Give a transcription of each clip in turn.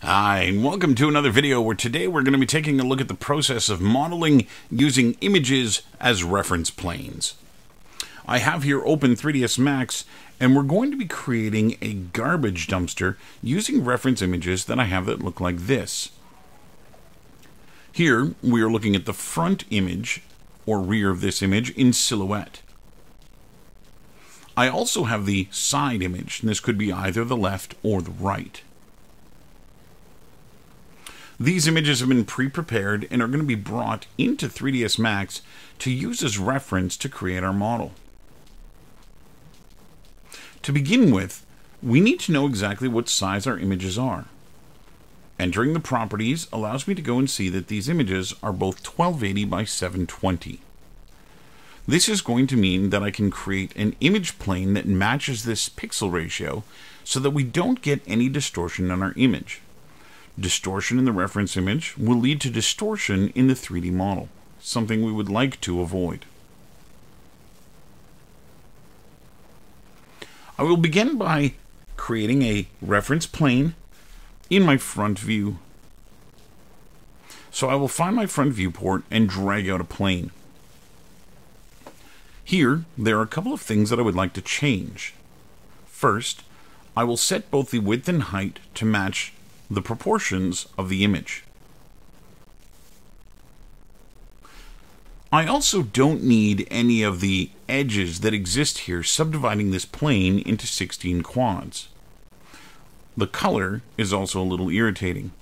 Hi, and welcome to another video where today we're going to be taking a look at the process of modeling using images as reference planes. I have here open 3ds Max and we're going to be creating a garbage dumpster using reference images that I have that look like this. Here we are looking at the front image or rear of this image in silhouette. I also have the side image, and this could be either the left or the right. These images have been pre-prepared and are going to be brought into 3ds Max to use as reference to create our model. To begin with, we need to know exactly what size our images are. Entering the properties allows me to go and see that these images are both 1280 by 720. This is going to mean that I can create an image plane that matches this pixel ratio so that we don't get any distortion on our image. Distortion in the reference image will lead to distortion in the 3D model, something we would like to avoid. I will begin by creating a reference plane in my front view. So I will find my front viewport and drag out a plane. Here, there are a couple of things that I would like to change. First, I will set both the width and height to match the proportions of the image. I also don't need any of the edges that exist here subdividing this plane into 16 quads. The color is also a little irritating.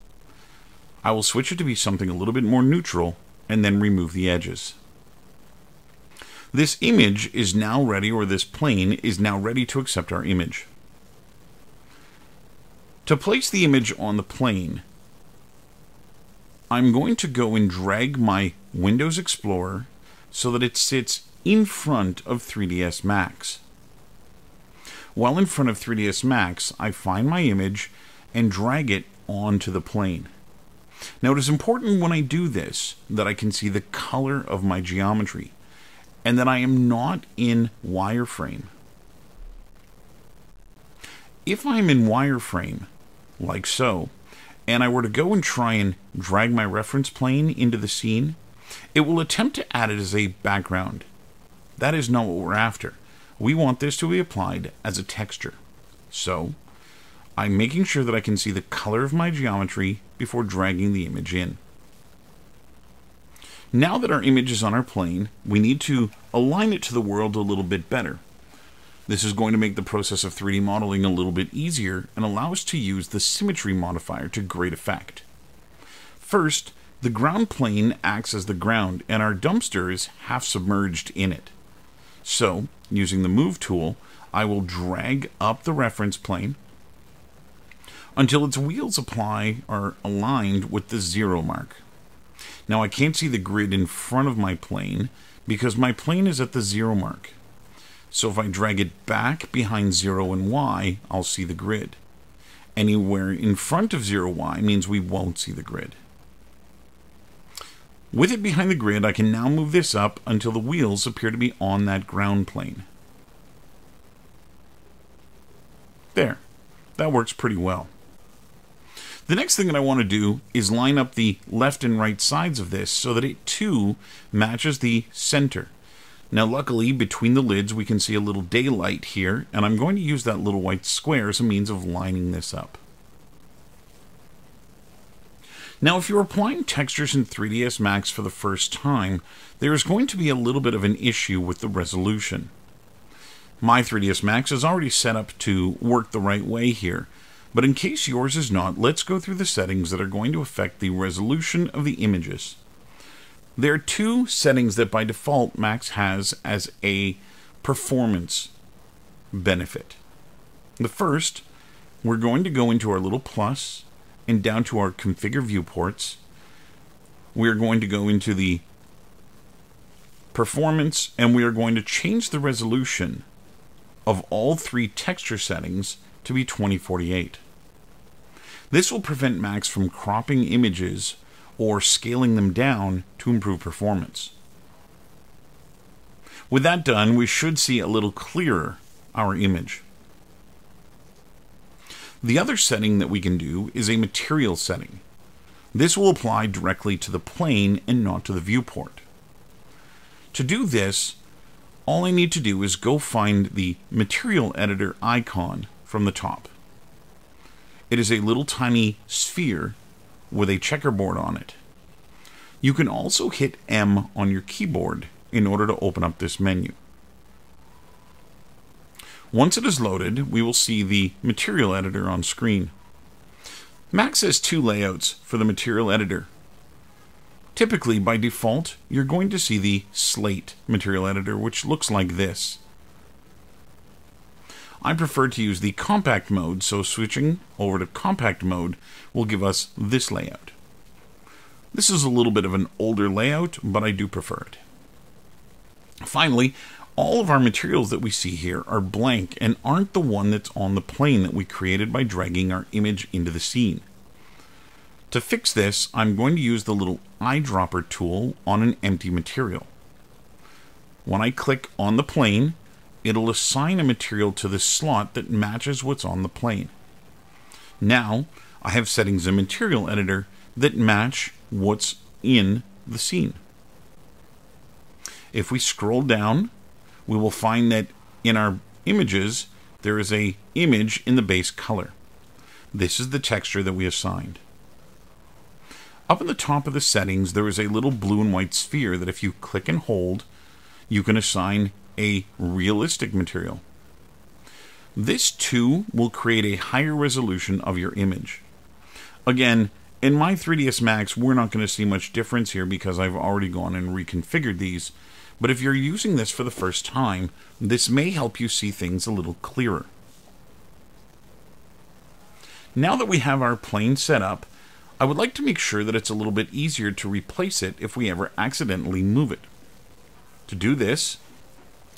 I will switch it to be something a little bit more neutral and then remove the edges. This image is now ready, or this plane is now ready to accept our image. To place the image on the plane, I'm going to go and drag my Windows Explorer so that it sits in front of 3ds Max. While in front of 3ds Max, I find my image and drag it onto the plane. Now it is important when I do this that I can see the color of my geometry and that I am not in wireframe. If I'm in wireframe, like so, and I were to go and try and drag my reference plane into the scene, it will attempt to add it as a background. That is not what we're after. We want this to be applied as a texture. So, I'm making sure that I can see the color of my geometry before dragging the image in. Now that our image is on our plane, we need to align it to the world a little bit better. This is going to make the process of 3D modeling a little bit easier and allow us to use the symmetry modifier to great effect. First, the ground plane acts as the ground and our dumpster is half submerged in it. So, using the move tool, I will drag up the reference plane until its wheels apply are aligned with the zero mark. Now I can't see the grid in front of my plane because my plane is at the zero mark. So if I drag it back behind 0 and y, I'll see the grid. Anywhere in front of 0y means we won't see the grid. With it behind the grid, I can now move this up until the wheels appear to be on that ground plane. There. That works pretty well. The next thing that I want to do is line up the left and right sides of this so that it too matches the center. Now luckily between the lids we can see a little daylight here and I'm going to use that little white square as a means of lining this up. Now if you're applying textures in 3ds Max for the first time, there is going to be a little bit of an issue with the resolution. My 3ds Max is already set up to work the right way here, but in case yours is not, let's go through the settings that are going to affect the resolution of the images. There are two settings that by default Max has as a performance benefit. The first, we're going to go into our little plus and down to our configure viewports. We're going to go into the performance and we are going to change the resolution of all three texture settings to be 2048. This will prevent Max from cropping images or scaling them down to improve performance. With that done, we should see a little clearer our image. The other setting that we can do is a material setting. This will apply directly to the plane and not to the viewport. To do this, all I need to do is go find the material editor icon from the top. It is a little tiny sphere with a checkerboard on it. You can also hit M on your keyboard in order to open up this menu. Once it is loaded, we will see the material editor on screen. Max has two layouts for the material editor. Typically, by default, you're going to see the Slate material editor, which looks like this. I prefer to use the compact mode, so switching over to compact mode will give us this layout. This is a little bit of an older layout, but I do prefer it. Finally, all of our materials that we see here are blank and aren't the one that's on the plane that we created by dragging our image into the scene. To fix this, I'm going to use the little eyedropper tool on an empty material. When I click on the plane, it'll assign a material to the slot that matches what's on the plane. Now, I have settings in Material Editor that match what's in the scene. If we scroll down, we will find that in our images, there is a image in the base color. This is the texture that we assigned. Up in the top of the settings, there is a little blue and white sphere that if you click and hold, you can assign a realistic material. This too will create a higher resolution of your image. Again, in my 3ds Max, we're not going to see much difference here because I've already gone and reconfigured these, but if you're using this for the first time, this may help you see things a little clearer. Now that we have our plane set up, I would like to make sure that it's a little bit easier to replace it if we ever accidentally move it. To do this,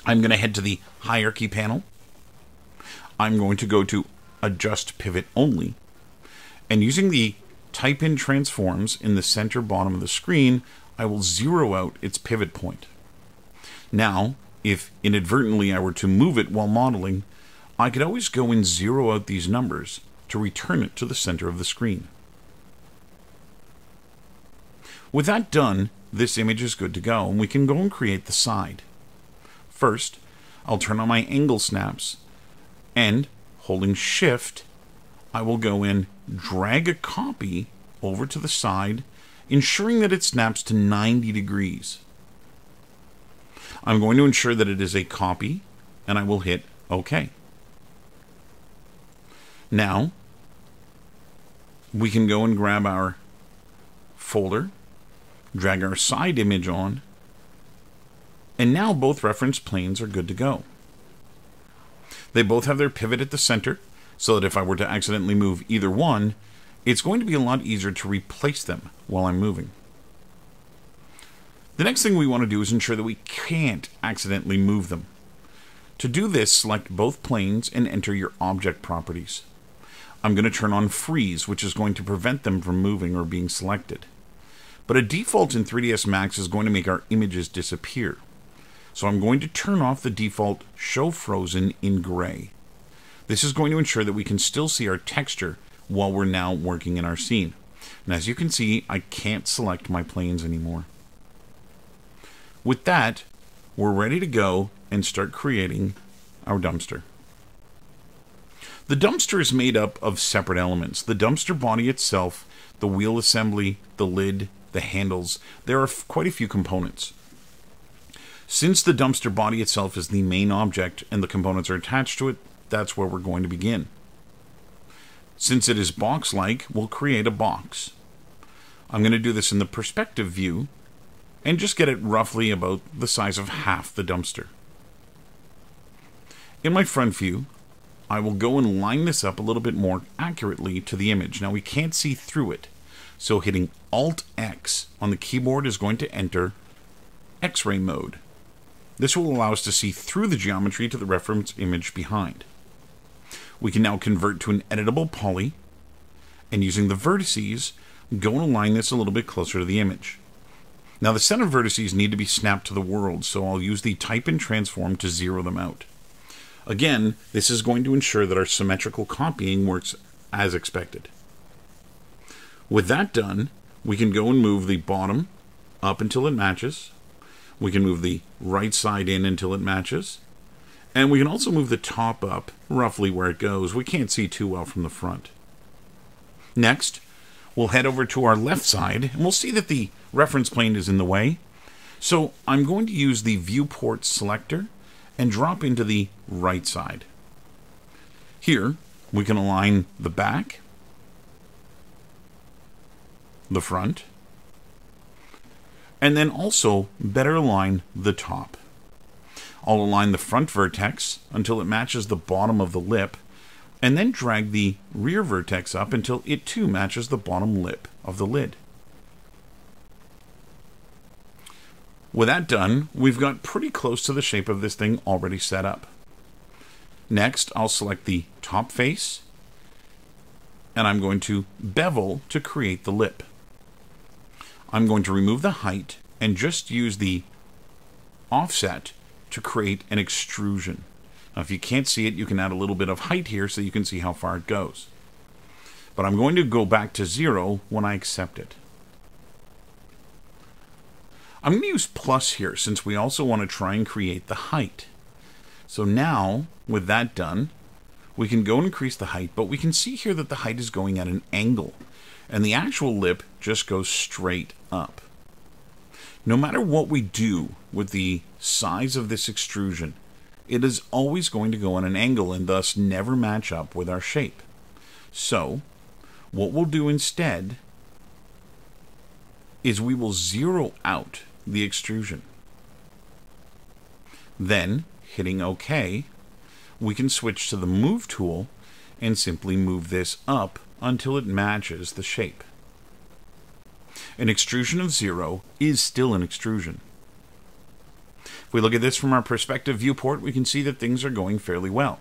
I'm going to head to the Hierarchy panel. I'm going to go to Adjust Pivot Only, and using the Type in Transforms in the center bottom of the screen, I will zero out its pivot point. Now, if inadvertently I were to move it while modeling, I could always go and zero out these numbers to return it to the center of the screen. With that done, this image is good to go, and we can go and create the side. First, I'll turn on my angle snaps, and holding Shift, I will go in, drag a copy over to the side, ensuring that it snaps to 90 degrees. I'm going to ensure that it is a copy, and I will hit OK. Now, we can go and grab our folder, drag our side image on, and now both reference planes are good to go. They both have their pivot at the center, so that if I were to accidentally move either one, it's going to be a lot easier to replace them while I'm moving. The next thing we want to do is ensure that we can't accidentally move them. To do this, select both planes and enter your object properties. I'm going to turn on freeze, which is going to prevent them from moving or being selected. But a default in 3ds Max is going to make our images disappear. So I'm going to turn off the default show frozen in gray. This is going to ensure that we can still see our texture while we're now working in our scene. And as you can see, I can't select my planes anymore. With that, we're ready to go and start creating our dumpster. The dumpster is made up of separate elements. The dumpster body itself, the wheel assembly, the lid, the handles, there are quite a few components. Since the dumpster body itself is the main object and the components are attached to it, that's where we're going to begin. Since it is box-like, we'll create a box. I'm going to do this in the perspective view and just get it roughly about the size of half the dumpster. In my front view, I will go and line this up a little bit more accurately to the image. Now we can't see through it, so hitting Alt-X on the keyboard is going to enter X-ray mode. This will allow us to see through the geometry to the reference image behind. We can now convert to an editable poly, and using the vertices, go and align this a little bit closer to the image. Now the center vertices need to be snapped to the world, so I'll use the type in transform to zero them out. Again, this is going to ensure that our symmetrical copying works as expected. With that done, we can go and move the bottom up until it matches. We can move the right side in until it matches. And we can also move the top up roughly where it goes. We can't see too well from the front. Next, we'll head over to our left side and we'll see that the reference plane is in the way. So I'm going to use the viewport selector and drop into the right side. Here, we can align the back, the front, and then also better align the top. I'll align the front vertex until it matches the bottom of the lip, and then drag the rear vertex up until it too matches the bottom lip of the lid. With that done, we've got pretty close to the shape of this thing already set up. Next, I'll select the top face, and I'm going to bevel to create the lip. I'm going to remove the height and just use the offset to create an extrusion. Now, if you can't see it, you can add a little bit of height here so you can see how far it goes. But I'm going to go back to zero when I accept it. I'm going to use plus here since we also want to try and create the height. So now, with that done, we can go and increase the height, but we can see here that the height is going at an angle and the actual lip just goes straight up. No matter what we do with the size of this extrusion, it is always going to go on an angle and thus never match up with our shape. So, what we'll do instead is we will zero out the extrusion. Then, hitting OK, we can switch to the Move tool and simply move this up until it matches the shape. An extrusion of zero is still an extrusion. If we look at this from our perspective viewport, we can see that things are going fairly well.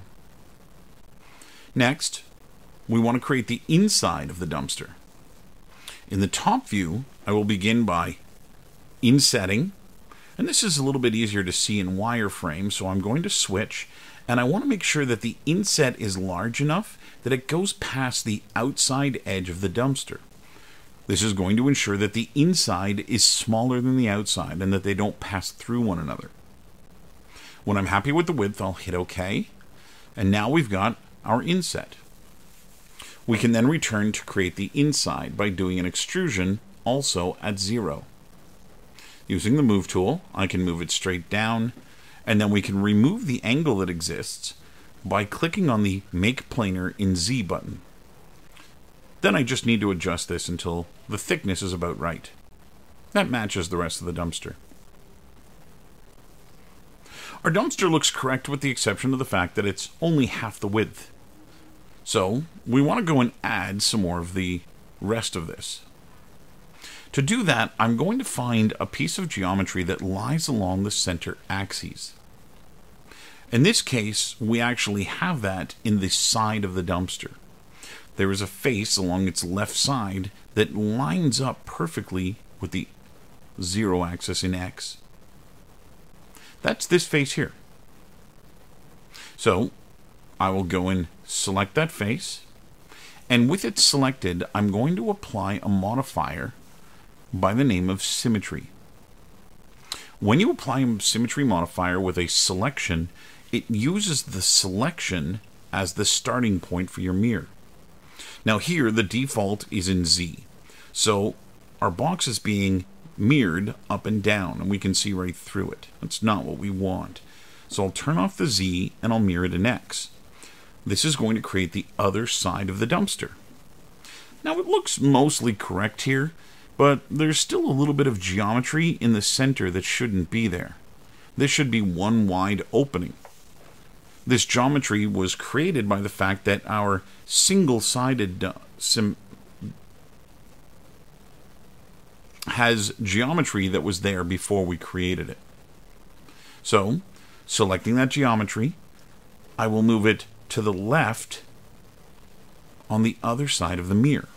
Next, we want to create the inside of the dumpster. In the top view, I will begin by insetting, and this is a little bit easier to see in wireframe, so I'm going to switch and I want to make sure that the inset is large enough that it goes past the outside edge of the dumpster. This is going to ensure that the inside is smaller than the outside and that they don't pass through one another. When I'm happy with the width, I'll hit OK. And now we've got our inset. We can then return to create the inside by doing an extrusion also at zero. Using the move tool, I can move it straight down and then we can remove the angle that exists by clicking on the Make Planar in Z button. Then I just need to adjust this until the thickness is about right. That matches the rest of the dumpster. Our dumpster looks correct with the exception of the fact that it's only half the width. So we want to go and add some more of the rest of this. To do that, I'm going to find a piece of geometry that lies along the center axes. In this case, we actually have that in the side of the dumpster. There is a face along its left side that lines up perfectly with the zero axis in X. That's this face here. So I will go and select that face. And with it selected, I'm going to apply a modifier by the name of symmetry. When you apply a symmetry modifier with a selection, it uses the selection as the starting point for your mirror. Now here, the default is in Z. So our box is being mirrored up and down, and we can see right through it. That's not what we want. So I'll turn off the Z and I'll mirror it in X. This is going to create the other side of the dumpster. Now it looks mostly correct here, but there's still a little bit of geometry in the center that shouldn't be there. This should be one wide opening. This geometry was created by the fact that our single-sided uh, sim has geometry that was there before we created it. So, selecting that geometry, I will move it to the left on the other side of the mirror.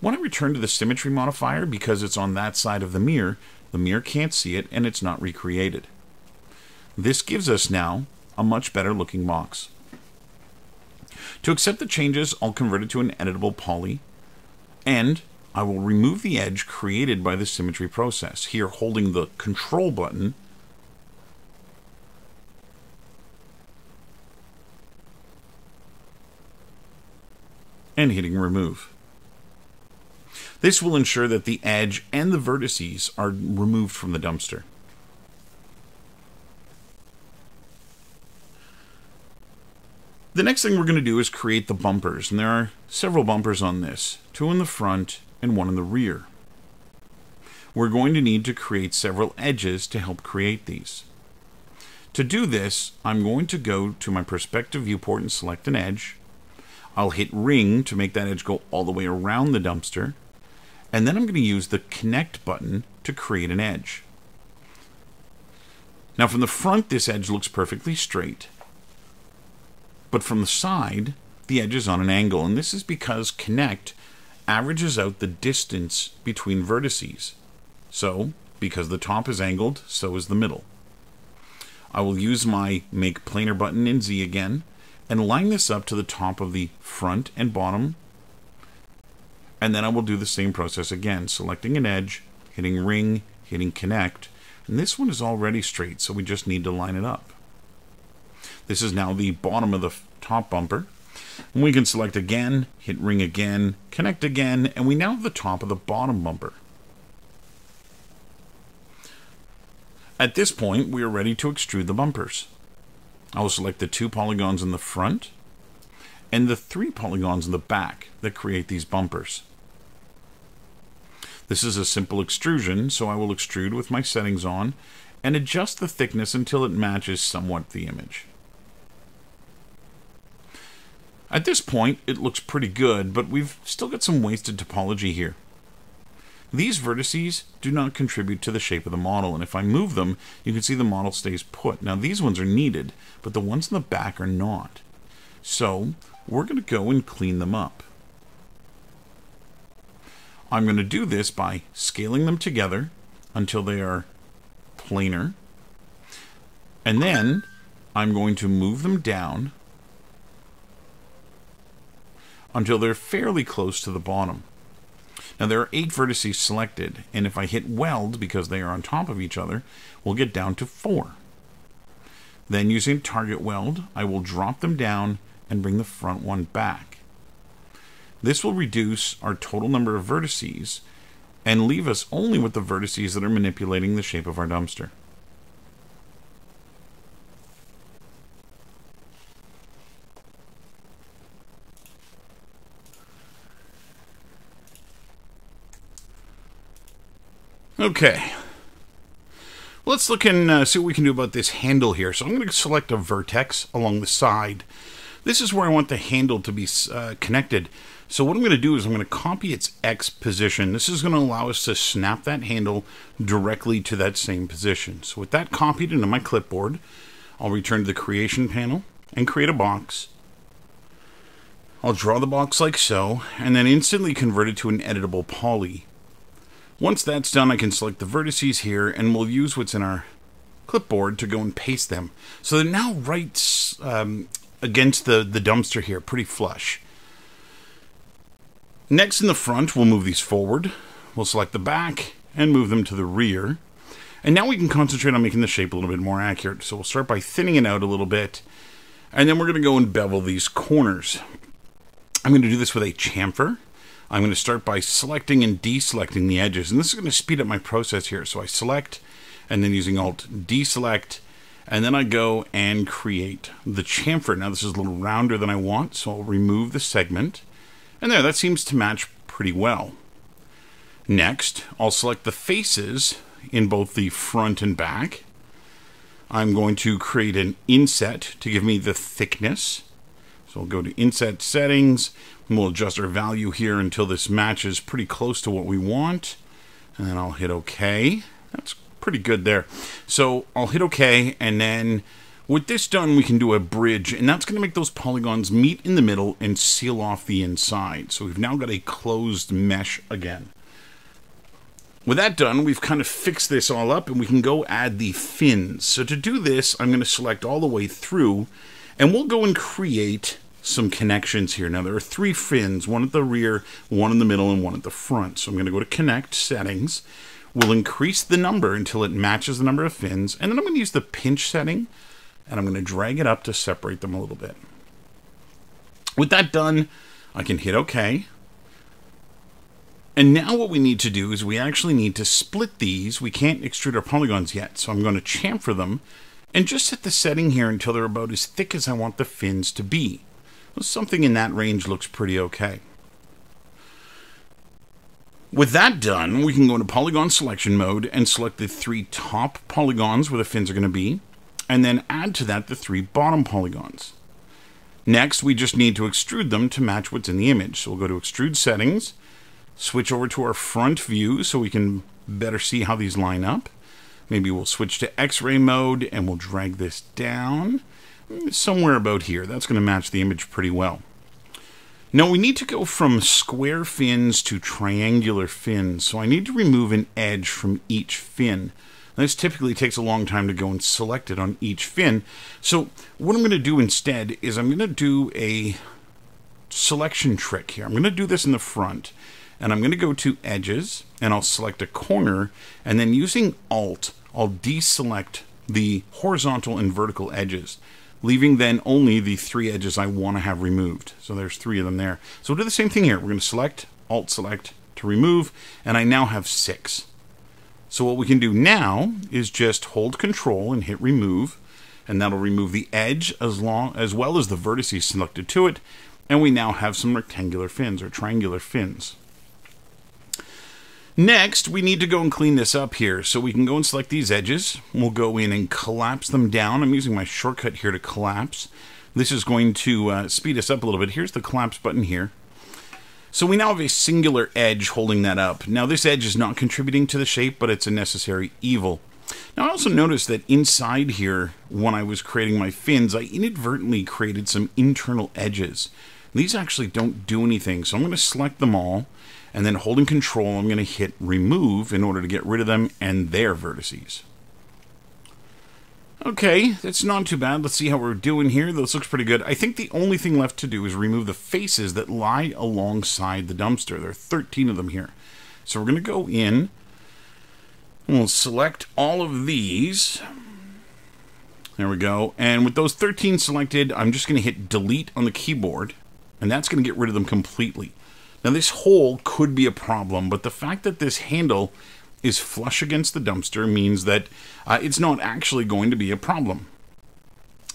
When I return to the symmetry modifier, because it's on that side of the mirror, the mirror can't see it and it's not recreated. This gives us now a much better looking box. To accept the changes, I'll convert it to an editable poly, and I will remove the edge created by the symmetry process. Here, holding the control button, and hitting remove. This will ensure that the edge and the vertices are removed from the dumpster. The next thing we're going to do is create the bumpers, and there are several bumpers on this, two in the front and one in the rear. We're going to need to create several edges to help create these. To do this, I'm going to go to my perspective viewport and select an edge. I'll hit ring to make that edge go all the way around the dumpster. And then I'm going to use the connect button to create an edge. Now from the front, this edge looks perfectly straight. But from the side, the edge is on an angle, and this is because connect averages out the distance between vertices. So, because the top is angled, so is the middle. I will use my Make Planar button in Z again, and line this up to the top of the front and bottom. And then I will do the same process again, selecting an edge, hitting ring, hitting connect, and this one is already straight, so we just need to line it up. This is now the bottom of the top bumper. And we can select again, hit ring again, connect again, and we now have the top of the bottom bumper. At this point, we are ready to extrude the bumpers. I will select the two polygons in the front and the three polygons in the back that create these bumpers. This is a simple extrusion, so I will extrude with my settings on and adjust the thickness until it matches somewhat the image. At this point, it looks pretty good, but we've still got some wasted topology here. These vertices do not contribute to the shape of the model, and if I move them, you can see the model stays put. Now these ones are needed, but the ones in the back are not. So we're going to go and clean them up. I'm going to do this by scaling them together until they are planar. And then I'm going to move them down until they're fairly close to the bottom. Now there are eight vertices selected, and if I hit weld because they are on top of each other, we'll get down to four. Then using target weld, I will drop them down and bring the front one back. This will reduce our total number of vertices and leave us only with the vertices that are manipulating the shape of our dumpster. Okay. Let's look and uh, see what we can do about this handle here. So I'm going to select a vertex along the side. This is where I want the handle to be uh, connected. So what I'm going to do is I'm going to copy its X position. This is going to allow us to snap that handle directly to that same position. So with that copied into my clipboard, I'll return to the creation panel and create a box. I'll draw the box like so, and then instantly convert it to an editable poly. Once that's done, I can select the vertices here, and we'll use what's in our clipboard to go and paste them. So they're now right um, against the, the dumpster here, pretty flush. Next in the front, we'll move these forward. We'll select the back and move them to the rear. And now we can concentrate on making the shape a little bit more accurate. So we'll start by thinning it out a little bit. And then we're going to go and bevel these corners. I'm going to do this with a chamfer. I'm going to start by selecting and deselecting the edges. And this is going to speed up my process here. So I select and then using Alt deselect. And then I go and create the chamfer. Now this is a little rounder than I want. So I'll remove the segment. And there, that seems to match pretty well. Next, I'll select the faces in both the front and back. I'm going to create an inset to give me the thickness. So we'll go to inset settings and we'll adjust our value here until this matches pretty close to what we want. And then I'll hit OK. That's pretty good there. So I'll hit OK, and then with this done, we can do a bridge, and that's going to make those polygons meet in the middle and seal off the inside. So we've now got a closed mesh again. With that done, we've kind of fixed this all up, and we can go add the fins. So to do this, I'm going to select all the way through, and we'll go and create some connections here. Now there are three fins, one at the rear, one in the middle, and one at the front. So I'm going to go to connect settings. We'll increase the number until it matches the number of fins, and then I'm going to use the pinch setting, and I'm going to drag it up to separate them a little bit. With that done, I can hit OK. And now what we need to do is we actually need to split these. We can't extrude our polygons yet, so I'm going to chamfer them and just set the setting here until they're about as thick as I want the fins to be. Well, something in that range looks pretty okay. With that done, we can go into polygon selection mode and select the three top polygons where the fins are going to be, and then add to that the three bottom polygons. Next, we just need to extrude them to match what's in the image. So we'll go to extrude settings, switch over to our front view so we can better see how these line up. Maybe we'll switch to x-ray mode and we'll drag this down somewhere about here. That's going to match the image pretty well. Now we need to go from square fins to triangular fins, so I need to remove an edge from each fin. This typically takes a long time to go and select it on each fin. So what I'm going to do instead is I'm going to do a selection trick here. I'm going to do this in the front and I'm going to go to edges and I'll select a corner and then using alt I'll deselect the horizontal and vertical edges leaving then only the three edges I want to have removed. So there's three of them there. So we'll do the same thing here. We're going to select alt select to remove and I now have six. So what we can do now is just hold control and hit remove and that'll remove the edge as long as well as the vertices selected to it and we now have some rectangular fins or triangular fins. Next, we need to go and clean this up here. So we can go and select these edges. We'll go in and collapse them down. I'm using my shortcut here to collapse. This is going to uh, speed us up a little bit. Here's the collapse button here. So we now have a singular edge holding that up. Now this edge is not contributing to the shape, but it's a necessary evil. Now I also noticed that inside here, when I was creating my fins, I inadvertently created some internal edges. These actually don't do anything, so I'm going to select them all and then holding control, I'm going to hit remove in order to get rid of them and their vertices. Okay, that's not too bad. Let's see how we're doing here. This looks pretty good. I think the only thing left to do is remove the faces that lie alongside the dumpster. There are 13 of them here. So we're going to go in and we'll select all of these. There we go. And with those 13 selected, I'm just going to hit delete on the keyboard and that's going to get rid of them completely. Now, this hole could be a problem, but the fact that this handle is flush against the dumpster means that uh, it's not actually going to be a problem.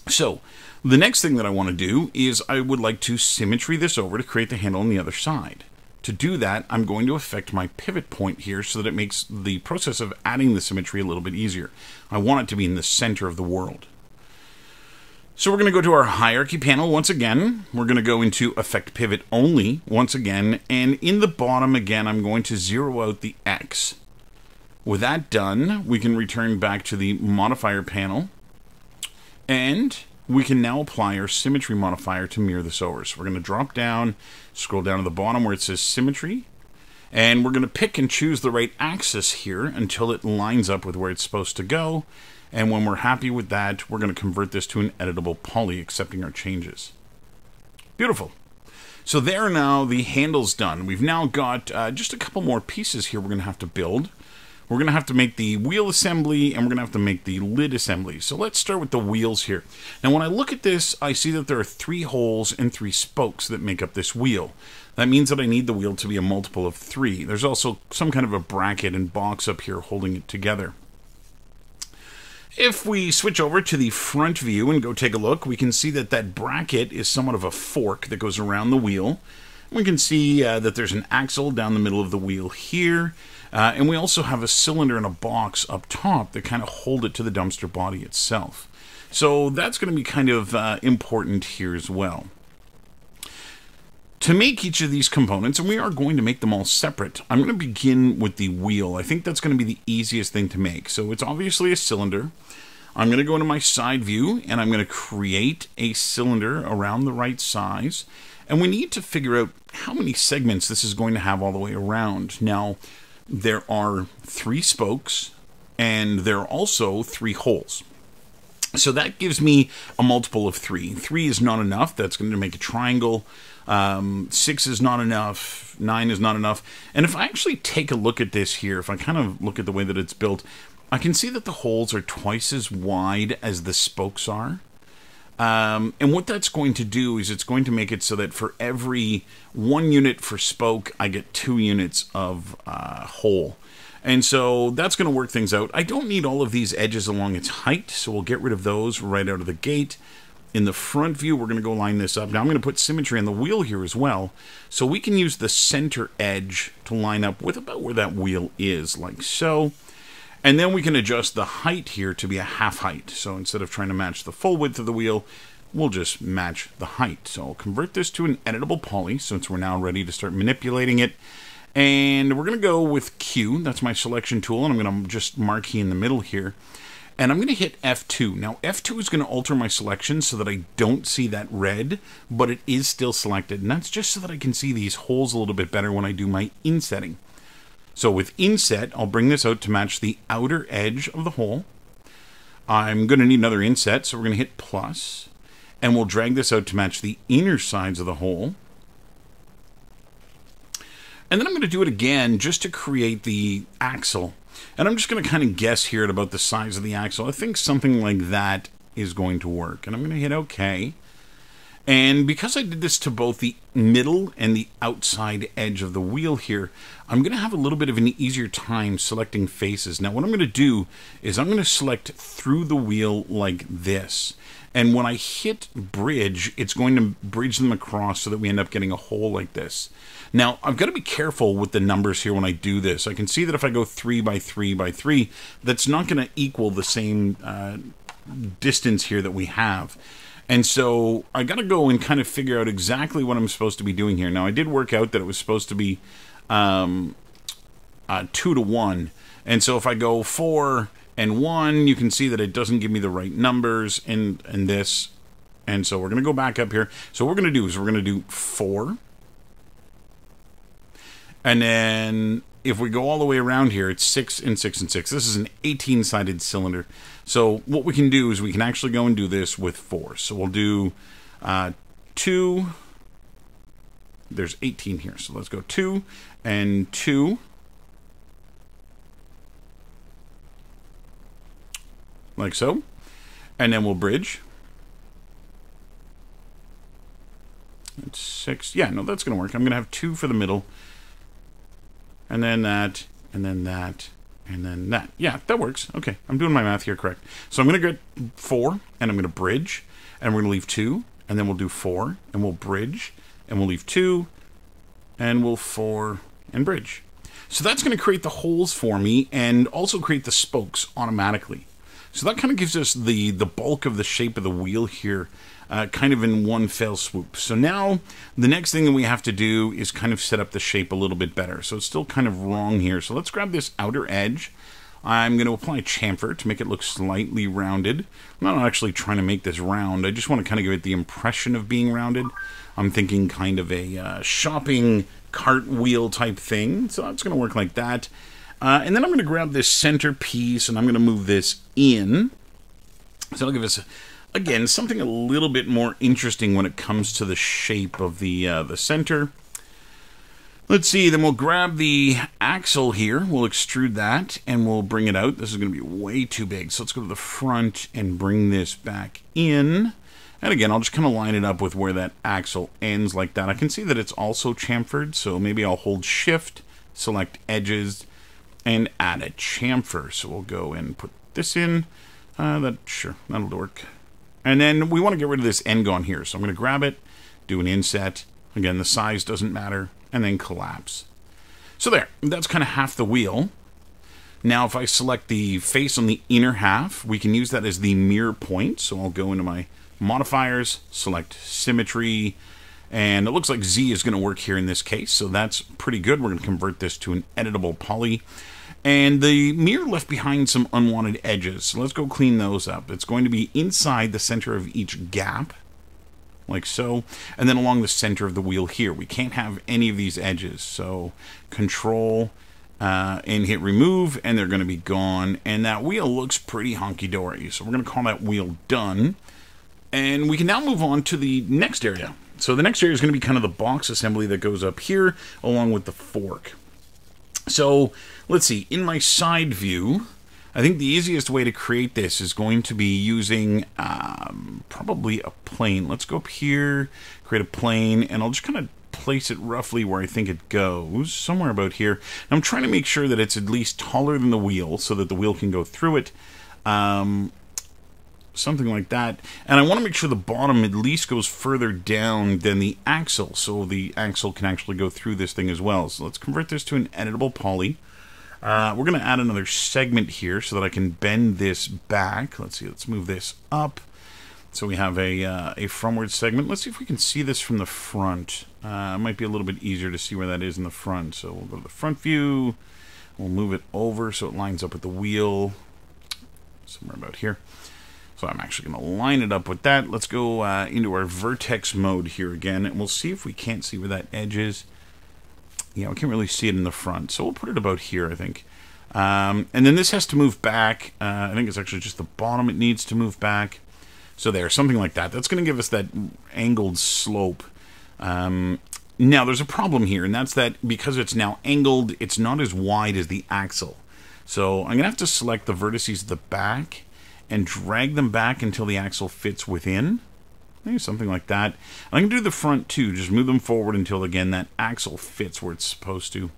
So, the next thing that I want to do is I would like to symmetry this over to create the handle on the other side. To do that, I'm going to affect my pivot point here so that it makes the process of adding the symmetry a little bit easier. I want it to be in the center of the world. So we're going to go to our hierarchy panel once again. We're going to go into affect pivot only once again. And in the bottom again, I'm going to zero out the X. With that done, we can return back to the modifier panel. And we can now apply our symmetry modifier to mirror this over. So we're going to drop down, scroll down to the bottom where it says symmetry. And we're going to pick and choose the right axis here until it lines up with where it's supposed to go. And when we're happy with that, we're going to convert this to an editable poly, accepting our changes. Beautiful. So there now, the handle's done. We've now got uh, just a couple more pieces here we're going to have to build. We're going to have to make the wheel assembly, and we're going to have to make the lid assembly. So let's start with the wheels here. Now when I look at this, I see that there are three holes and three spokes that make up this wheel. That means that I need the wheel to be a multiple of three. There's also some kind of a bracket and box up here holding it together. If we switch over to the front view and go take a look, we can see that that bracket is somewhat of a fork that goes around the wheel. We can see uh, that there's an axle down the middle of the wheel here. Uh, and we also have a cylinder and a box up top that kind of hold it to the dumpster body itself. So that's going to be kind of uh, important here as well. To make each of these components, and we are going to make them all separate, I'm going to begin with the wheel. I think that's going to be the easiest thing to make. So it's obviously a cylinder. I'm going to go into my side view and I'm going to create a cylinder around the right size. And we need to figure out how many segments this is going to have all the way around. Now, there are three spokes and there are also three holes. So that gives me a multiple of three. Three is not enough. That's going to make a triangle. Um, six is not enough. Nine is not enough. And if I actually take a look at this here, if I kind of look at the way that it's built, I can see that the holes are twice as wide as the spokes are. Um, and what that's going to do is it's going to make it so that for every one unit for spoke, I get two units of uh, hole. And so that's going to work things out. I don't need all of these edges along its height, so we'll get rid of those right out of the gate. In the front view, we're going to go line this up. Now I'm going to put symmetry on the wheel here as well, so we can use the center edge to line up with about where that wheel is, like so. And then we can adjust the height here to be a half height. So instead of trying to match the full width of the wheel, we'll just match the height. So I'll convert this to an editable poly since we're now ready to start manipulating it. And we're going to go with Q. That's my selection tool. And I'm going to just marquee in the middle here. And I'm going to hit F2. Now, F2 is going to alter my selection so that I don't see that red, but it is still selected. And that's just so that I can see these holes a little bit better when I do my insetting. So with inset, I'll bring this out to match the outer edge of the hole. I'm going to need another inset, so we're going to hit plus, and we'll drag this out to match the inner sides of the hole. And then I'm going to do it again just to create the axle. And I'm just going to kind of guess here at about the size of the axle. I think something like that is going to work. And I'm going to hit OK. And because I did this to both the middle and the outside edge of the wheel here, I'm going to have a little bit of an easier time selecting faces. Now what I'm going to do is I'm going to select through the wheel like this. And when I hit bridge, it's going to bridge them across so that we end up getting a hole like this. Now, I've got to be careful with the numbers here when I do this. I can see that if I go 3 by 3 by 3, that's not going to equal the same uh, distance here that we have. And so I got to go and kind of figure out exactly what I'm supposed to be doing here. Now, I did work out that it was supposed to be um, uh, 2 to 1. And so if I go 4 and 1, you can see that it doesn't give me the right numbers in, in this. And so we're going to go back up here. So what we're going to do is we're going to do 4. And then if we go all the way around here, it's 6 and 6 and 6. This is an 18-sided cylinder. So what we can do is we can actually go and do this with 4. So we'll do uh, 2. There's 18 here. So let's go 2 and 2. Like so. And then we'll bridge. It's 6. Yeah, no, that's going to work. I'm going to have 2 for the middle and then that, and then that, and then that. Yeah, that works. Okay, I'm doing my math here correct. So I'm going to get 4, and I'm going to bridge, and we're going to leave 2, and then we'll do 4, and we'll bridge, and we'll leave 2, and we'll 4, and bridge. So that's going to create the holes for me, and also create the spokes automatically. So that kind of gives us the, the bulk of the shape of the wheel here uh, kind of in one fell swoop. So now the next thing that we have to do is kind of set up the shape a little bit better. So it's still kind of wrong here. So let's grab this outer edge. I'm going to apply chamfer to make it look slightly rounded. I'm not actually trying to make this round. I just want to kind of give it the impression of being rounded. I'm thinking kind of a uh, shopping cartwheel type thing. So it's going to work like that. Uh, and then I'm going to grab this center piece and I'm going to move this in. So it'll give us again, something a little bit more interesting when it comes to the shape of the uh, the center. Let's see, then we'll grab the axle here, we'll extrude that, and we'll bring it out. This is going to be way too big, so let's go to the front and bring this back in. And again, I'll just kind of line it up with where that axle ends like that. I can see that it's also chamfered, so maybe I'll hold shift, select edges, and add a chamfer. So we'll go and put this in. Uh, that Sure, that'll work. And then we want to get rid of this end on here. So I'm going to grab it, do an inset. Again, the size doesn't matter. And then collapse. So there, that's kind of half the wheel. Now, if I select the face on the inner half, we can use that as the mirror point. So I'll go into my modifiers, select symmetry, and it looks like Z is going to work here in this case. So that's pretty good. We're going to convert this to an editable poly. And the mirror left behind some unwanted edges. So let's go clean those up. It's going to be inside the center of each gap, like so. And then along the center of the wheel here. We can't have any of these edges. So control uh, and hit remove, and they're going to be gone. And that wheel looks pretty honky-dory. So we're going to call that wheel done. And we can now move on to the next area. So the next area is going to be kind of the box assembly that goes up here along with the fork. So let's see, in my side view, I think the easiest way to create this is going to be using um, probably a plane. Let's go up here, create a plane, and I'll just kind of place it roughly where I think it goes, somewhere about here. And I'm trying to make sure that it's at least taller than the wheel so that the wheel can go through it. Um, something like that. And I want to make sure the bottom at least goes further down than the axle, so the axle can actually go through this thing as well. So let's convert this to an editable poly. Uh, we're going to add another segment here so that I can bend this back. Let's see, let's move this up. So we have a, uh, a frontward segment. Let's see if we can see this from the front. Uh, it might be a little bit easier to see where that is in the front. So we'll go to the front view. We'll move it over so it lines up with the wheel. Somewhere about here. So I'm actually going to line it up with that. Let's go uh, into our vertex mode here again, and we'll see if we can't see where that edge is. Yeah, we can't really see it in the front, so we'll put it about here, I think. Um, and then this has to move back. Uh, I think it's actually just the bottom it needs to move back. So there, something like that. That's going to give us that angled slope. Um, now, there's a problem here, and that's that because it's now angled, it's not as wide as the axle. So I'm going to have to select the vertices at the back and drag them back until the axle fits within. Maybe something like that. I'm going to do the front too, just move them forward until, again, that axle fits where it's supposed to.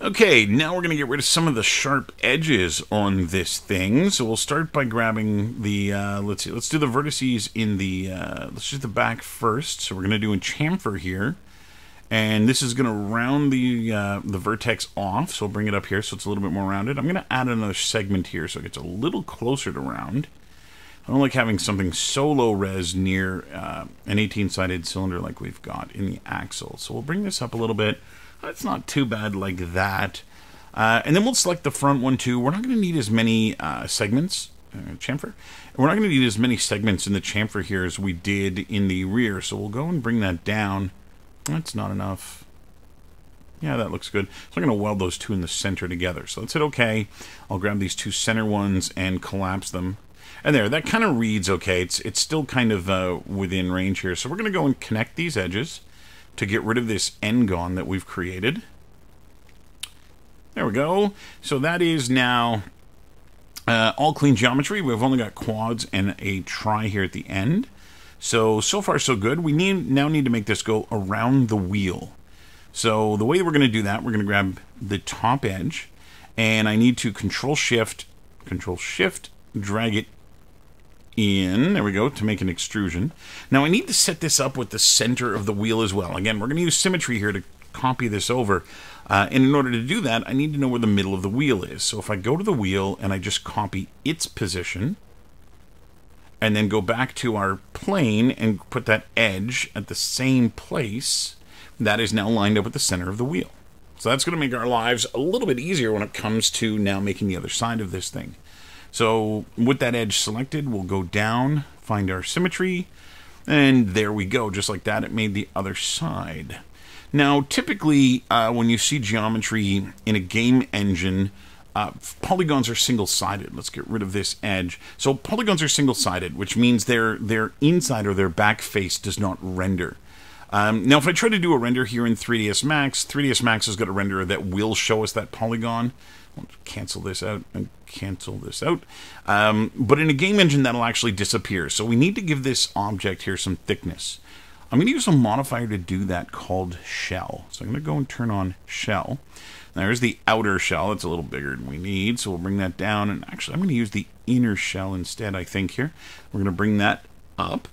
Okay, now we're going to get rid of some of the sharp edges on this thing. So we'll start by grabbing the, uh, let's see, let's do the vertices in the, uh, let's do the back first. So we're going to do a chamfer here. And this is going to round the uh, the vertex off, so we'll bring it up here so it's a little bit more rounded. I'm going to add another segment here so it gets a little closer to round. I don't like having something so low res near uh, an 18-sided cylinder like we've got in the axle. So we'll bring this up a little bit. It's not too bad like that. Uh, and then we'll select the front one too. We're not going to need as many uh, segments, uh, chamfer. We're not going to need as many segments in the chamfer here as we did in the rear. So we'll go and bring that down. That's not enough. Yeah, that looks good. So I'm going to weld those two in the center together. So let's hit OK. I'll grab these two center ones and collapse them. And there, that kind of reads okay. It's, it's still kind of uh, within range here. So we're going to go and connect these edges to get rid of this n-gon that we've created. There we go. So that is now uh, all clean geometry. We've only got quads and a tri here at the end. So, so far so good. We need now need to make this go around the wheel. So the way we're going to do that, we're going to grab the top edge, and I need to control shift, control shift, drag it in, there we go, to make an extrusion. Now I need to set this up with the center of the wheel as well. Again, we're going to use symmetry here to copy this over. Uh, and in order to do that, I need to know where the middle of the wheel is. So if I go to the wheel and I just copy its position, and then go back to our plane and put that edge at the same place, that is now lined up with the center of the wheel. So that's going to make our lives a little bit easier when it comes to now making the other side of this thing. So with that edge selected, we'll go down, find our symmetry, and there we go. Just like that, it made the other side. Now, typically, uh, when you see geometry in a game engine, uh, polygons are single-sided. Let's get rid of this edge. So polygons are single-sided, which means their their inside or their back face does not render. Um, now, if I try to do a render here in 3ds Max, 3ds Max has got a renderer that will show us that polygon. Cancel this out and cancel this out. Um, but in a game engine, that'll actually disappear. So we need to give this object here some thickness. I'm going to use a modifier to do that called shell. So I'm going to go and turn on shell. There's the outer shell. It's a little bigger than we need, so we'll bring that down. And actually, I'm going to use the inner shell instead, I think, here. We're going to bring that up,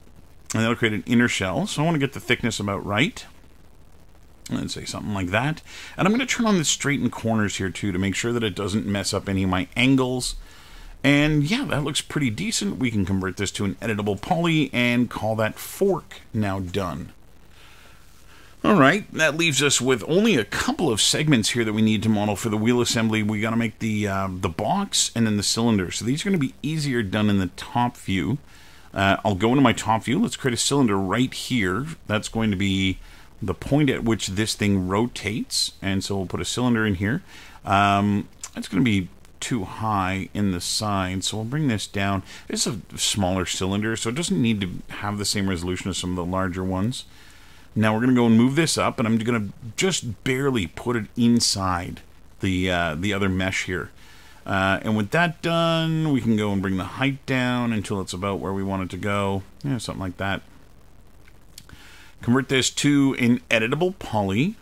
and that'll create an inner shell. So I want to get the thickness about right. Let's say something like that. And I'm going to turn on the straighten corners here too to make sure that it doesn't mess up any of my angles. And yeah, that looks pretty decent. We can convert this to an editable poly and call that fork now done. All right, that leaves us with only a couple of segments here that we need to model for the wheel assembly. We got to make the uh, the box and then the cylinder. So these are going to be easier done in the top view. Uh, I'll go into my top view. Let's create a cylinder right here. That's going to be the point at which this thing rotates. And so we'll put a cylinder in here. Um, it's going to be too high in the side, so we'll bring this down. It's a smaller cylinder, so it doesn't need to have the same resolution as some of the larger ones. Now we're going to go and move this up, and I'm going to just barely put it inside the uh, the other mesh here. Uh, and with that done, we can go and bring the height down until it's about where we want it to go. Yeah, something like that. Convert this to an editable poly.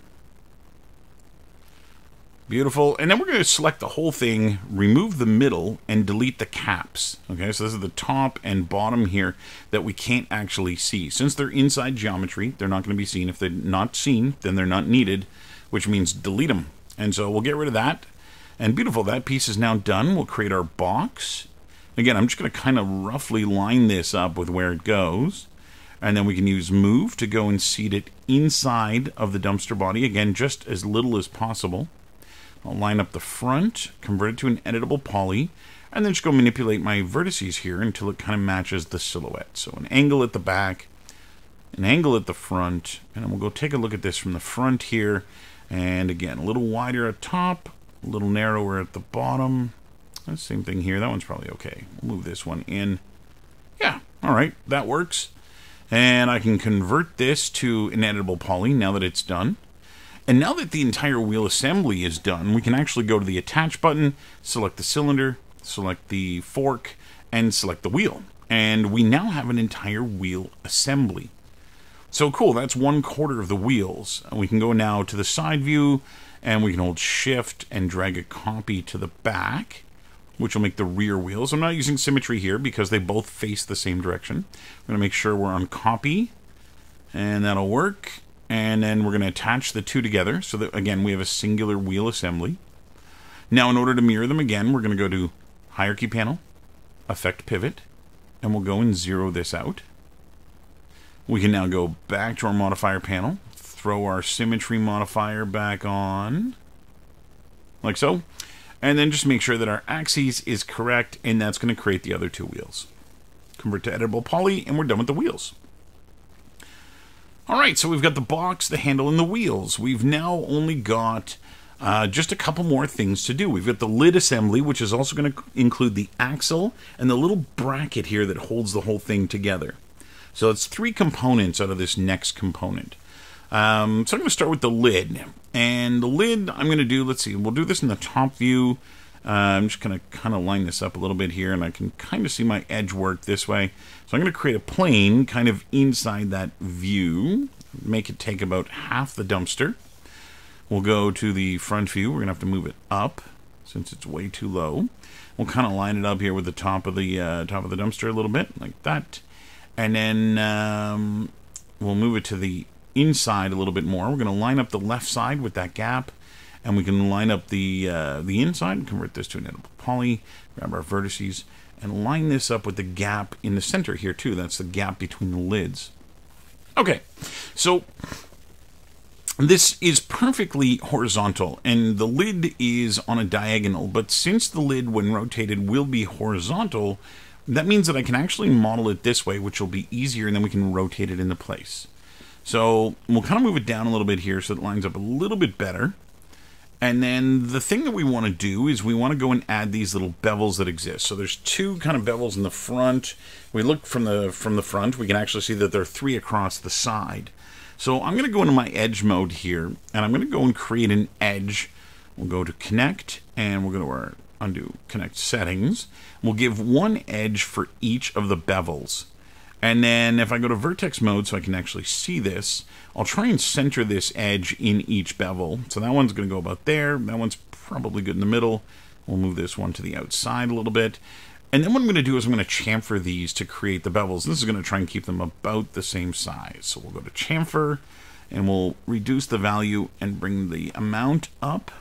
Beautiful. And then we're going to select the whole thing, remove the middle, and delete the caps. Okay, so this is the top and bottom here that we can't actually see. Since they're inside geometry, they're not going to be seen. If they're not seen, then they're not needed, which means delete them. And so we'll get rid of that. And beautiful, that piece is now done. We'll create our box. Again, I'm just going to kind of roughly line this up with where it goes. And then we can use move to go and seat it inside of the dumpster body. Again, just as little as possible. I'll line up the front, convert it to an editable poly, and then just go manipulate my vertices here until it kind of matches the silhouette. So an angle at the back, an angle at the front, and we'll go take a look at this from the front here. And again, a little wider at top, a little narrower at the bottom. Same thing here. That one's probably okay. We'll move this one in. Yeah, all right, that works. And I can convert this to an editable poly now that it's done. And now that the entire wheel assembly is done, we can actually go to the attach button, select the cylinder, select the fork, and select the wheel. And we now have an entire wheel assembly. So cool, that's one quarter of the wheels. We can go now to the side view, and we can hold shift and drag a copy to the back which will make the rear wheels. I'm not using symmetry here because they both face the same direction. I'm going to make sure we're on copy, and that'll work. And then we're going to attach the two together so that, again, we have a singular wheel assembly. Now, in order to mirror them again, we're going to go to Hierarchy Panel, Affect Pivot, and we'll go and zero this out. We can now go back to our modifier panel, throw our symmetry modifier back on, like so. And then just make sure that our axes is correct, and that's going to create the other two wheels. Convert to editable poly, and we're done with the wheels. All right, so we've got the box, the handle, and the wheels. We've now only got uh, just a couple more things to do. We've got the lid assembly, which is also going to include the axle and the little bracket here that holds the whole thing together. So it's three components out of this next component. Um, so I'm going to start with the lid. And the lid, I'm going to do, let's see, we'll do this in the top view. Uh, I'm just going to kind of line this up a little bit here, and I can kind of see my edge work this way. So I'm going to create a plane kind of inside that view, make it take about half the dumpster. We'll go to the front view. We're going to have to move it up since it's way too low. We'll kind of line it up here with the top of the uh, top of the dumpster a little bit, like that. And then um, we'll move it to the inside a little bit more. We're going to line up the left side with that gap, and we can line up the uh, the inside and convert this to an editable poly, grab our vertices, and line this up with the gap in the center here too. That's the gap between the lids. Okay, so this is perfectly horizontal, and the lid is on a diagonal, but since the lid, when rotated, will be horizontal, that means that I can actually model it this way, which will be easier, and then we can rotate it into place. So we'll kind of move it down a little bit here so it lines up a little bit better. And then the thing that we want to do is we want to go and add these little bevels that exist. So there's two kind of bevels in the front. We look from the from the front, we can actually see that there are three across the side. So I'm going to go into my edge mode here, and I'm going to go and create an edge. We'll go to connect, and we'll go to our undo connect settings. We'll give one edge for each of the bevels. And then if I go to vertex mode so I can actually see this, I'll try and center this edge in each bevel. So that one's going to go about there. That one's probably good in the middle. We'll move this one to the outside a little bit. And then what I'm going to do is I'm going to chamfer these to create the bevels. This is going to try and keep them about the same size. So we'll go to chamfer and we'll reduce the value and bring the amount up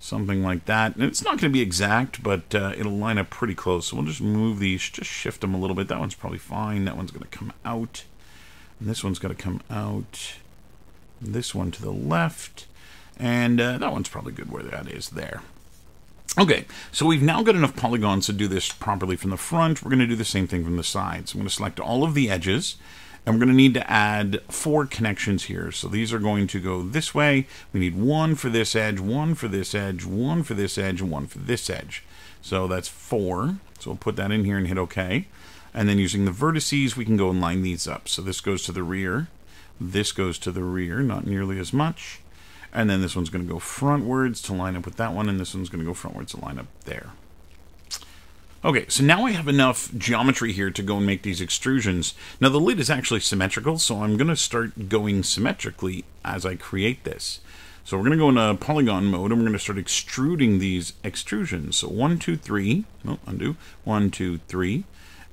something like that. And it's not going to be exact, but uh, it'll line up pretty close. So we'll just move these, just shift them a little bit. That one's probably fine. That one's going to come out. And this one's going to come out. This one to the left. And uh, that one's probably good where that is there. Okay, so we've now got enough polygons to do this properly from the front. We're going to do the same thing from the sides. So I'm going to select all of the edges, And we're going to need to add four connections here. So these are going to go this way. We need one for this edge, one for this edge, one for this edge, and one for this edge. So that's four. So we'll put that in here and hit OK. And then using the vertices, we can go and line these up. So this goes to the rear. This goes to the rear, not nearly as much. And then this one's going to go frontwards to line up with that one, and this one's going to go frontwards to line up there. Okay, so now I have enough geometry here to go and make these extrusions. Now the lid is actually symmetrical, so I'm going to start going symmetrically as I create this. So we're going to go into polygon mode, and we're going to start extruding these extrusions. So one, two, three. No, undo. One, two, three.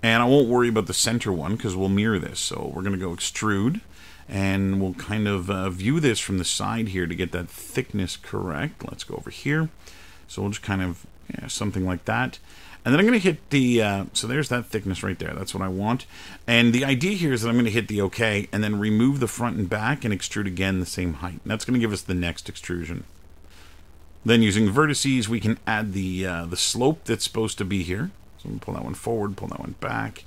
And I won't worry about the center one because we'll mirror this. So we're going to go extrude, and we'll kind of uh, view this from the side here to get that thickness correct. Let's go over here. So we'll just kind of, yeah, something like that. And then I'm going to hit the, uh, so there's that thickness right there. That's what I want. And the idea here is that I'm going to hit the OK and then remove the front and back and extrude again the same height. And that's going to give us the next extrusion. Then using vertices, we can add the, uh, the slope that's supposed to be here. So I'm going to pull that one forward, pull that one back.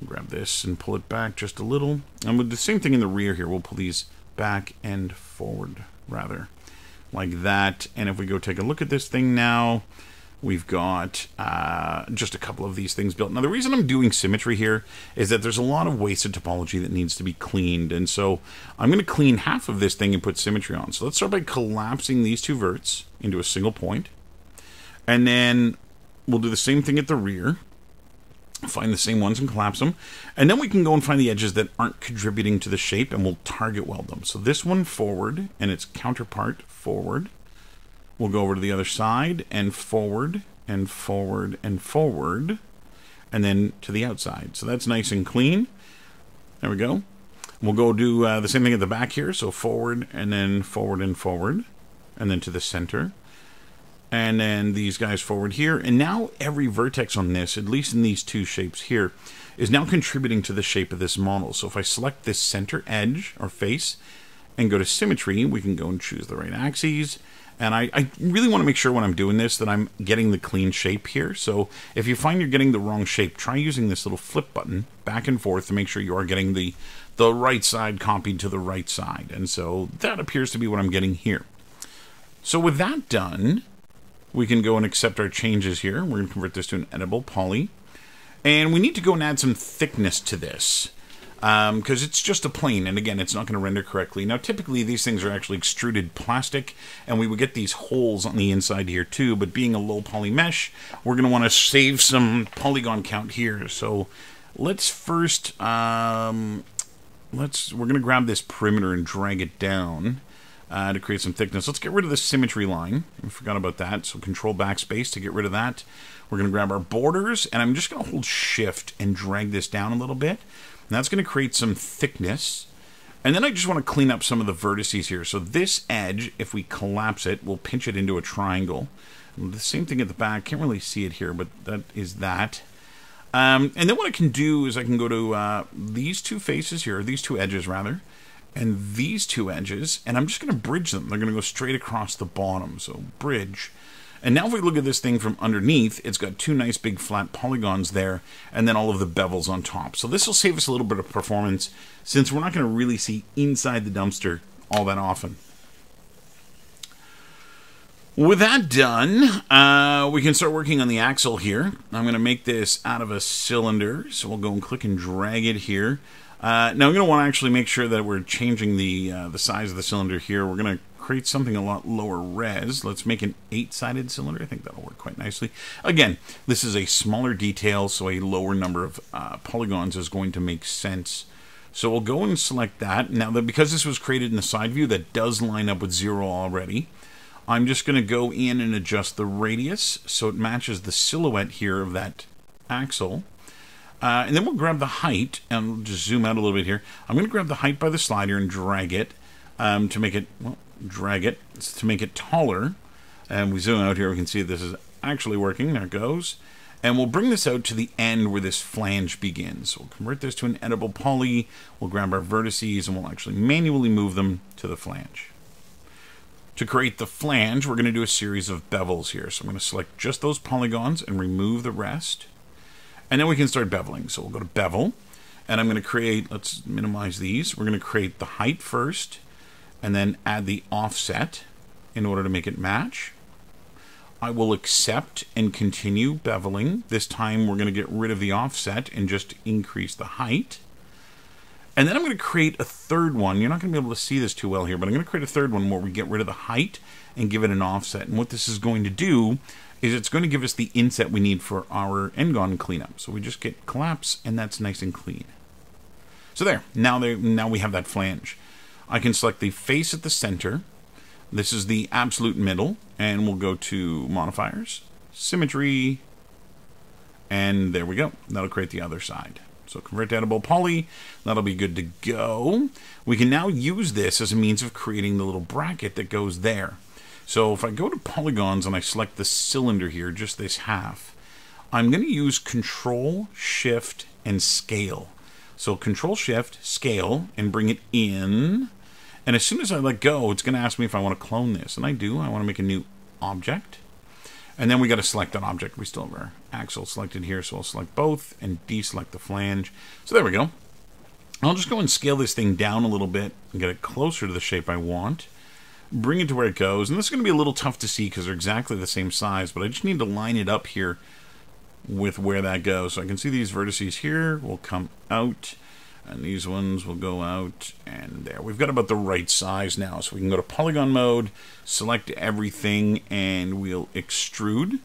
We'll grab this and pull it back just a little. And we'll the same thing in the rear here. We'll pull these back and forward, rather, like that. And if we go take a look at this thing now, We've got uh, just a couple of these things built. Now, the reason I'm doing symmetry here is that there's a lot of wasted topology that needs to be cleaned. And so I'm going to clean half of this thing and put symmetry on. So let's start by collapsing these two verts into a single point. And then we'll do the same thing at the rear. Find the same ones and collapse them. And then we can go and find the edges that aren't contributing to the shape and we'll target weld them. So this one forward and its counterpart forward We'll go over to the other side and forward and forward and forward and then to the outside. So that's nice and clean. There we go. We'll go do uh, the same thing at the back here. So forward and then forward and forward and then to the center. And then these guys forward here. And now every vertex on this, at least in these two shapes here, is now contributing to the shape of this model. So if I select this center edge or face and go to symmetry, we can go and choose the right axes and I, I really want to make sure when I'm doing this that I'm getting the clean shape here. So if you find you're getting the wrong shape, try using this little flip button back and forth to make sure you are getting the, the right side copied to the right side. And so that appears to be what I'm getting here. So with that done, we can go and accept our changes here. We're going to convert this to an editable poly. And we need to go and add some thickness to this because um, it's just a plane, and again, it's not going to render correctly. Now, typically, these things are actually extruded plastic, and we would get these holes on the inside here too, but being a low poly mesh, we're going to want to save some polygon count here. So let's first, um, let's, we're going to grab this perimeter and drag it down. Uh, to create some thickness. Let's get rid of the symmetry line. Forgot about that. So control backspace to get rid of that. We're going to grab our borders, and I'm just going to hold shift and drag this down a little bit. That's going to create some thickness. And then I just want to clean up some of the vertices here. So this edge, if we collapse it, we'll pinch it into a triangle. The same thing at the back. Can't really see it here, but that is that. Um, and then what I can do is I can go to uh, these two faces here, these two edges rather, and these two edges, and I'm just going to bridge them. They're going to go straight across the bottom. So bridge. And now if we look at this thing from underneath, it's got two nice big flat polygons there, and then all of the bevels on top. So this will save us a little bit of performance, since we're not going to really see inside the dumpster all that often. With that done, uh, we can start working on the axle here. I'm going to make this out of a cylinder, so we'll go and click and drag it here. Uh, now I'm going to want to actually make sure that we're changing the uh, the size of the cylinder here. We're going to create something a lot lower res. Let's make an eight-sided cylinder. I think that'll work quite nicely. Again, this is a smaller detail, so a lower number of uh, polygons is going to make sense. So we'll go and select that. Now, that because this was created in the side view, that does line up with zero already. I'm just going to go in and adjust the radius so it matches the silhouette here of that axle. Uh, and then we'll grab the height, and we'll just zoom out a little bit here. I'm going to grab the height by the slider and drag it um, to make it, well, drag it to make it taller. And we zoom out here, we can see this is actually working. There it goes. And we'll bring this out to the end where this flange begins. We'll convert this to an editable poly. We'll grab our vertices and we'll actually manually move them to the flange. To create the flange, we're going to do a series of bevels here. So I'm going to select just those polygons and remove the rest. And then we can start beveling. So we'll go to bevel. And I'm going to create, let's minimize these. We're going to create the height first and then add the offset in order to make it match. I will accept and continue beveling. This time we're going to get rid of the offset and just increase the height. And then I'm going to create a third one. You're not going to be able to see this too well here, but I'm going to create a third one where we get rid of the height and give it an offset. And what this is going to do is it's going to give us the inset we need for our Ngon cleanup. So we just get collapse, and that's nice and clean. So there, now, they, now we have that flange. I can select the face at the center. This is the absolute middle, and we'll go to modifiers, symmetry, and there we go. That'll create the other side. So convert to editable poly, that'll be good to go. We can now use this as a means of creating the little bracket that goes there. So if I go to polygons and I select the cylinder here, just this half, I'm going to use Control, Shift, and Scale. So Control, Shift, Scale, and bring it in. And as soon as I let go, it's going to ask me if I want to clone this. And I do. I want to make a new object. And then we got to select an object. We still have our axle selected here, so I'll select both and deselect the flange. So there we go. I'll just go and scale this thing down a little bit and get it closer to the shape I want. Bring it to where it goes. And this is going to be a little tough to see because they're exactly the same size, but I just need to line it up here with where that goes. So I can see these vertices here will come out and these ones will go out and there. We've got about the right size now, so we can go to polygon mode, select everything, and we'll extrude.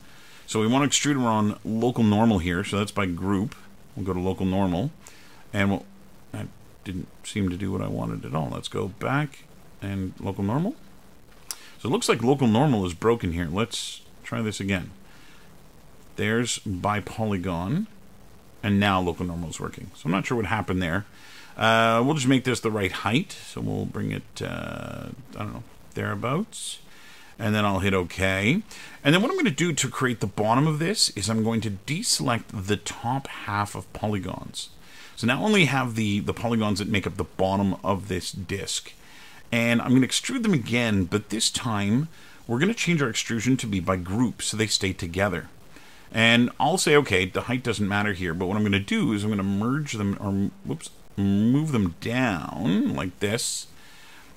So we want to extrude, we're on local normal here, so that's by group. We'll go to local normal, and we'll, that didn't seem to do what I wanted at all. Let's go back and local normal. So it looks like local normal is broken here. Let's try this again. There's by polygon and now local normal is working. So I'm not sure what happened there. Uh, we'll just make this the right height. So we'll bring it, uh, I don't know, thereabouts. And then I'll hit OK. And then what I'm going to do to create the bottom of this is I'm going to deselect the top half of polygons. So now I only have the, the polygons that make up the bottom of this disk. And I'm going to extrude them again, but this time we're going to change our extrusion to be by group so they stay together. And I'll say, okay, the height doesn't matter here, but what I'm going to do is I'm going to merge them, or whoops, move them down like this.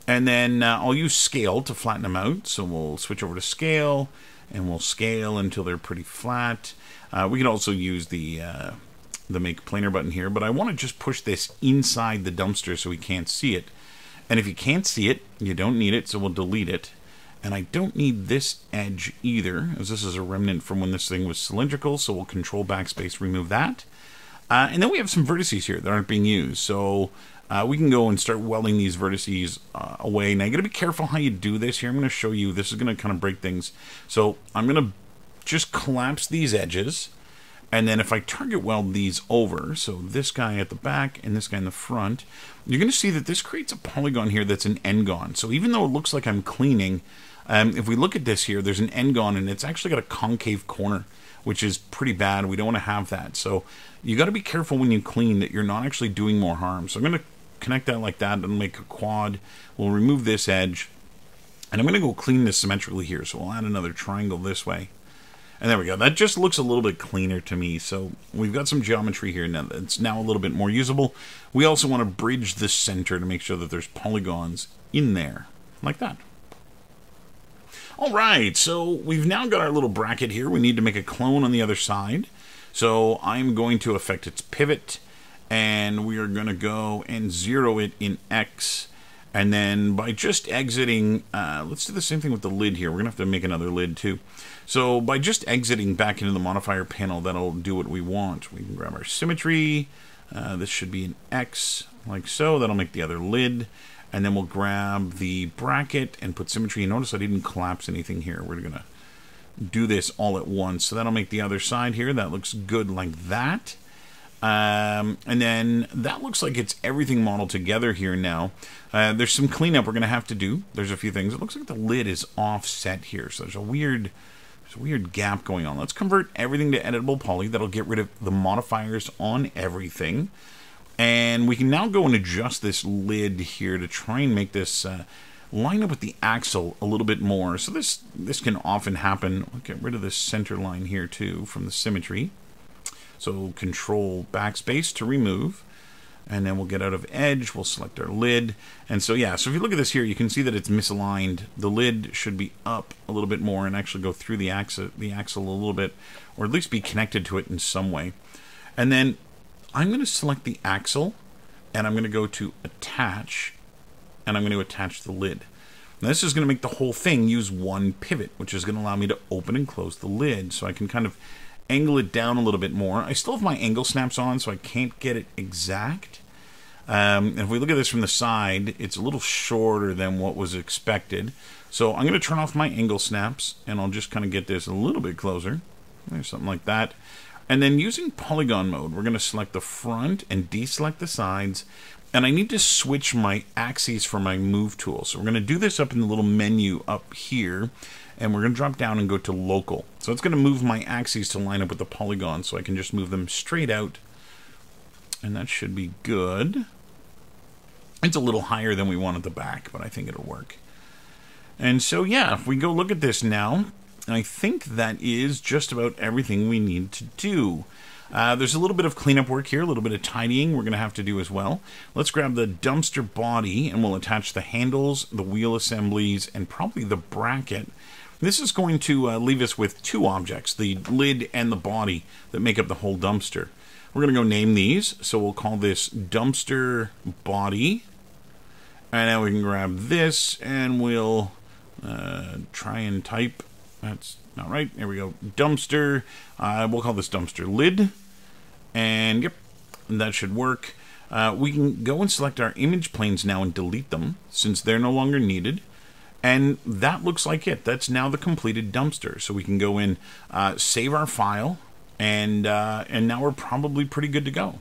And then uh, I'll use scale to flatten them out. So we'll switch over to scale, and we'll scale until they're pretty flat. Uh, we can also use the uh, the make planar button here, but I want to just push this inside the dumpster so we can't see it. And if you can't see it, you don't need it, so we'll delete it. And I don't need this edge either, as this is a remnant from when this thing was cylindrical, so we'll control backspace, remove that. Uh, and then we have some vertices here that aren't being used, so uh, we can go and start welding these vertices uh, away. Now you gotta be careful how you do this here. I'm gonna show you, this is gonna kind of break things. So I'm gonna just collapse these edges, and then if I target weld these over, so this guy at the back and this guy in the front, you're to see that this creates a polygon here that's an n-gon. So even though it looks like I'm cleaning, um, if we look at this here, there's an n-gon and it's actually got a concave corner, which is pretty bad. We don't want to have that. So you got to be careful when you clean that you're not actually doing more harm. So I'm going to connect that like that and make a quad. We'll remove this edge. And I'm going to go clean this symmetrically here. So we'll add another triangle this way. And there we go. That just looks a little bit cleaner to me. So we've got some geometry here now. It's now a little bit more usable. We also want to bridge the center to make sure that there's polygons in there, like that. All right, so we've now got our little bracket here. We need to make a clone on the other side. So I'm going to affect its pivot, and we are going to go and zero it in X. And then by just exiting, uh, let's do the same thing with the lid here. We're going to have to make another lid too. So by just exiting back into the modifier panel, that'll do what we want. We can grab our symmetry. Uh, this should be an X, like so. That'll make the other lid and then we'll grab the bracket and put symmetry. Notice I didn't collapse anything here. We're going to do this all at once. So that'll make the other side here. That looks good like that. Um, and then that looks like it's everything modeled together here now. Uh, there's some cleanup we're going to have to do. There's a few things. It looks like the lid is offset here. So there's a weird... There's a weird gap going on. Let's convert everything to editable poly. That'll get rid of the modifiers on everything. And we can now go and adjust this lid here to try and make this uh, line up with the axle a little bit more. So this, this can often happen. I'll get rid of this center line here too from the symmetry. So control backspace to remove. and then we'll get out of edge, we'll select our lid. And so, yeah, so if you look at this here, you can see that it's misaligned. The lid should be up a little bit more and actually go through the axle, the axle a little bit, or at least be connected to it in some way. And then I'm going to select the axle, and I'm going to go to attach, and I'm going to attach the lid. Now this is going to make the whole thing use one pivot, which is going to allow me to open and close the lid. So I can kind of angle it down a little bit more. I still have my angle snaps on, so I can't get it exact. Um, if we look at this from the side, it's a little shorter than what was expected. So I'm going to turn off my angle snaps, and I'll just kind of get this a little bit closer. There's something like that. And then using polygon mode, we're going to select the front and deselect the sides. And I need to switch my axes for my move tool. So we're going to do this up in the little menu up here and we're going to drop down and go to local. So it's going to move my axes to line up with the polygon so I can just move them straight out. And that should be good. It's a little higher than we want at the back, but I think it'll work. And so, yeah, if we go look at this now, I think that is just about everything we need to do. Uh, there's a little bit of cleanup work here, a little bit of tidying we're going to have to do as well. Let's grab the dumpster body and we'll attach the handles, the wheel assemblies, and probably the bracket this is going to uh, leave us with two objects, the lid and the body that make up the whole dumpster. We're going to go name these, so we'll call this dumpster body. And now we can grab this and we'll uh, try and type. That's not right. There we go. Dumpster. Uh, we'll call this dumpster lid. And yep, that should work. Uh, we can go and select our image planes now and delete them since they're no longer needed. And that looks like it. That's now the completed dumpster. So we can go in, uh, save our file, and uh, and now we're probably pretty good to go.